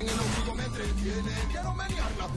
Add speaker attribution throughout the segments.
Speaker 1: En el ombligo me entretiene, quiero menearla.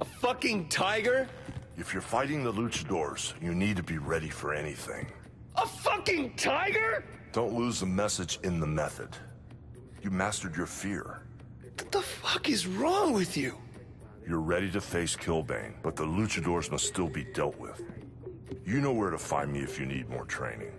Speaker 2: A fucking tiger?
Speaker 3: If you're fighting the luchadors, you need to be ready for anything.
Speaker 2: A fucking tiger?
Speaker 3: Don't lose the message in the method. You mastered your fear.
Speaker 2: What the fuck is wrong with you?
Speaker 3: You're ready to face Killbane, but the luchadors must still be dealt with. You know where to find me if you need more training.